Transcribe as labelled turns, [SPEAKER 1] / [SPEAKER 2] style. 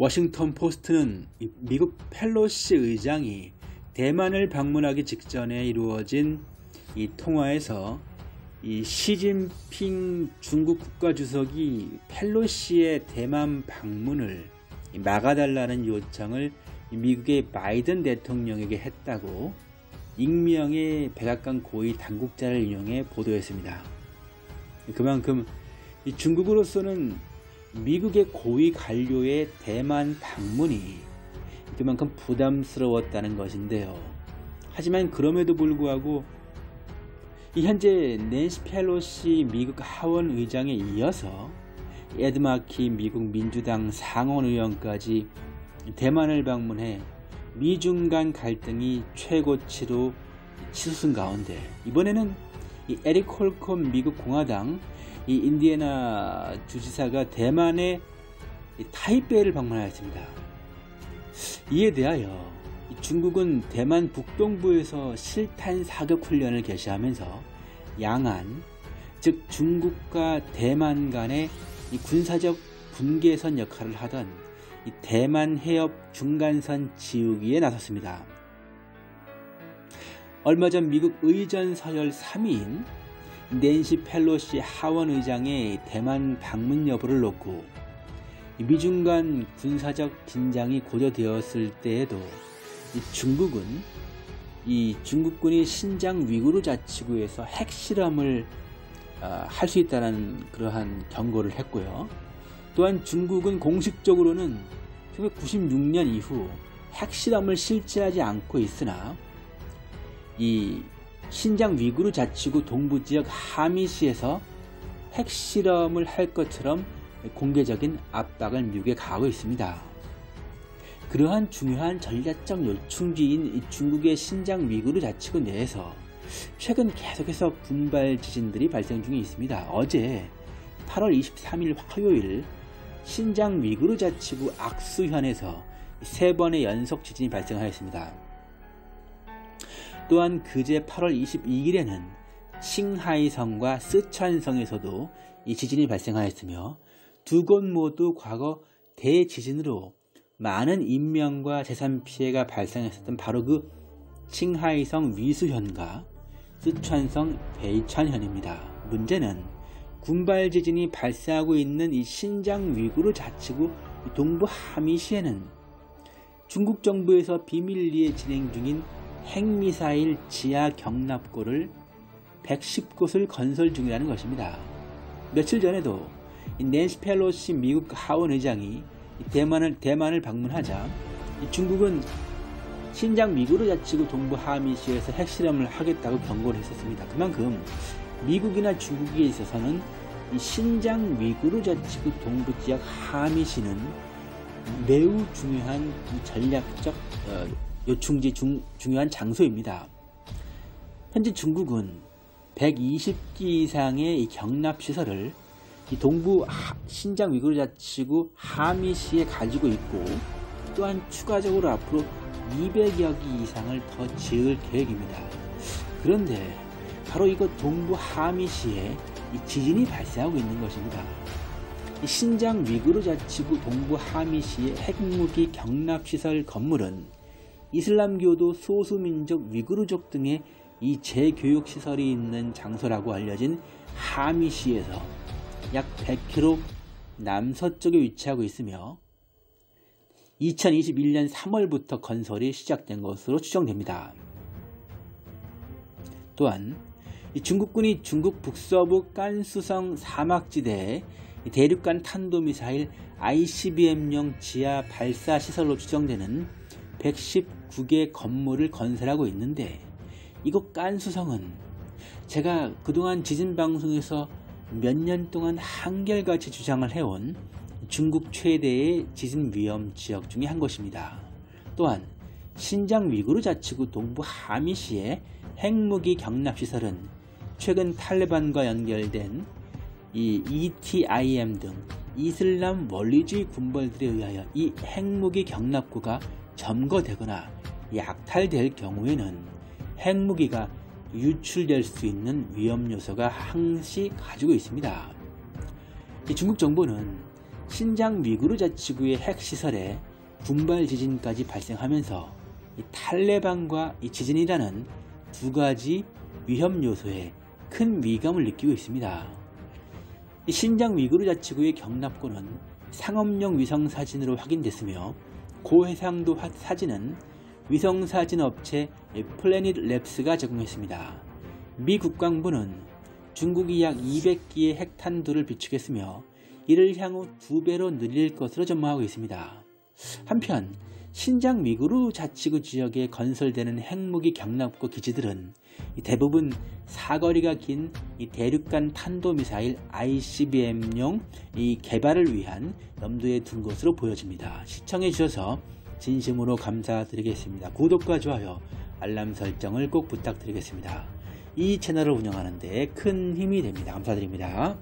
[SPEAKER 1] 워싱턴 포스트는 미국 펠로시 의장이 대만을 방문하기 직전에 이루어진 이 통화에서 이 시진핑 중국 국가주석이 펠로시의 대만 방문을 막아달라는 요청을 미국의 바이든 대통령에게 했다고 익명의 백악관 고위 당국자를 인용해 보도했습니다. 그만큼 중국으로서는 미국의 고위 관료의 대만 방문이 그만큼 부담스러웠다는 것인데요. 하지만 그럼에도 불구하고 현재 낸시 펠로시 미국 하원 의장에 이어서 에드마키 미국 민주당 상원 의원까지 대만을 방문해 미중 간 갈등이 최고치로 치솟은 가운데 이번에는 이 에릭 콜콤 미국 공화당 이 인디애나 주지사가 대만의 타이베이를 방문하였습니다. 이에 대하여 중국은 대만 북동부에서 실탄 사격 훈련을 개시하면서 양안, 즉 중국과 대만 간의 군사적 분계선 역할을 하던 대만 해협 중간선 지우기에 나섰습니다. 얼마 전 미국 의전 서열 3위인 낸시 펠로시 하원 의장의 대만 방문 여부를 놓고 미중 간 군사적 긴장이 고조되었을 때에도 중국은 이 중국군이 신장 위구르 자치구에서 핵실험을 어, 할수 있다는 그러한 경고를 했고요. 또한 중국은 공식적으로는 1996년 이후 핵실험을 실제하지 않고 있으나 이 신장 위구르 자치구 동부 지역 하미시에서 핵실험을 할 것처럼 공개적인 압박을 미국에 가하고 있습니다. 그러한 중요한 전략적 요충지인 중국의 신장 위구르 자치구 내에서 최근 계속해서 분발 지진들이 발생 중에 있습니다. 어제 8월 23일 화요일 신장 위구르 자치구 악수현에서 세 번의 연속 지진이 발생하였습니다. 또한 그제 8월 22일에는 칭하이성과 쓰촨성에서도 이 지진이 발생하였으며 두 곳 모두 과거 대지진으로 많은 인명과 재산 피해가 발생했었던 바로 그 칭하이성 위수현과 쓰촨성 베이촨현입니다. 문제는 군발 지진이 발생하고 있는 이 신장 위구르 자치구 동부 하미시에는 중국 정부에서 비밀리에 진행 중인 핵미사일 지하 경납고를 110곳을 건설 중이라는 것입니다. 며칠 전에도 낸시 펠로시 미국 하원 의장이 대만을, 대만을 방문하자 중국은 신장 미구르 자치구 동부 하미시에서 핵실험을 하겠다고 경고를 했었습니다. 그만큼 미국이나 중국에 있어서는 이 신장 미구르 자치구 동부 지역 하미시는 매우 중요한 전략적 어, 요충지 중, 중요한 장소입니다. 현재 중국은 120기 이상의 경납시설을 동부 신장 위구르 자치구 하미시에 가지고 있고 또한 추가적으로 앞으로 200여 기 이상을 더 지을 계획입니다. 그런데 바로 이곳 동부 하미시에 지진이 발생하고 있는 것입니다. 신장 위구르 자치구 동부 하미시의 핵무기 경납시설 건물은 이슬람교도 소수민족 위구르족 등의 이 재교육 시설이 있는 장소라고 알려진 하미시에서 약 100km 남서쪽에 위치하고 있으며 2021년 3월부터 건설이 시작된 것으로 추정됩니다. 또한 중국군이 중국 북서부 깐수성 사막지대에 대륙간 탄도미사일 ICBM용 지하 발사 시설로 추정되는 119개 건물을 건설하고 있는데 이곳 깐수성은 제가 그동안 지진 방송에서 몇 년 동안 한결같이 주장을 해온 중국 최대의 지진 위험 지역 중의 한 곳입니다. 또한 신장 위구르 자치구 동부 하미시의 핵무기 경납시설은 최근 탈레반과 연결된 이 ETIM 등 이슬람 원리주의 군벌들에 의하여 이 핵무기 경납구가 점거되거나 약탈될 경우에는 핵무기가 유출될 수 있는 위험 요소가 항시 가지고 있습니다. 중국 정부는 신장 위구르 자치구의 핵시설에 군발 지진까지 발생하면서 이 탈레반과 이 지진이라는 두 가지 위험 요소에 큰 위감을 느끼고 있습니다. 이 신장 위구르 자치구의 경납고는 상업용 위성사진으로 확인됐으며 고해상도 사진은 위성사진 업체 플래닛 랩스가 제공했습니다. 미 국방부는 중국이 약 200기의 핵탄두를 비축했으며 이를 향후 두 배로 늘릴 것으로 전망하고 있습니다. 한편 신장 위구르 자치구 지역에 건설되는 핵무기 경납고 기지들은 대부분 사거리가 긴 대륙간 탄도미사일 ICBM용 개발을 위한 염두에 둔 것으로 보여집니다. 시청해 주셔서 진심으로 감사드리겠습니다. 구독과 좋아요, 알람 설정을 꼭 부탁드리겠습니다. 이 채널을 운영하는 데 큰 힘이 됩니다. 감사드립니다.